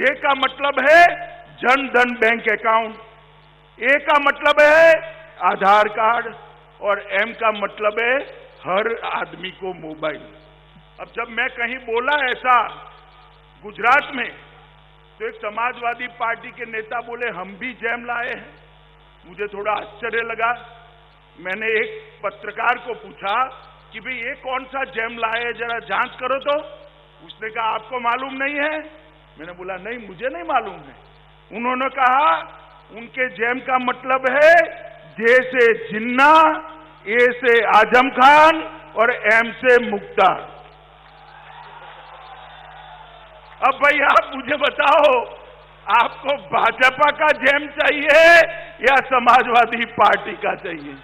जे का मतलब है जन धन बैंक अकाउंट ए का मतलब है आधार कार्ड और एम का मतलब है हर आदमी को मोबाइल अब जब मैं कहीं बोला ऐसा गुजरात में तो एक समाजवादी पार्टी के नेता बोले, हम भी जैम लाए हैं. मुझे थोड़ा आश्चर्य लगा। मैंने एक पत्रकार को पूछा कि भाई, ये कौन सा जैम लाए है? जरा जाँच करो तो। उसने कहा, आपको मालूम नहीं है मैंने बोला, नहीं, मुझे नहीं मालूम है। उन्होंने कहा, उनके जैम का मतलब है जे से जिन्ना, ए से आज़म खान और एम से मुख्तार। अब भाई, आप मुझे बताओ, आपको भाजपा का जैम चाहिए या समाजवादी पार्टी का चाहिए?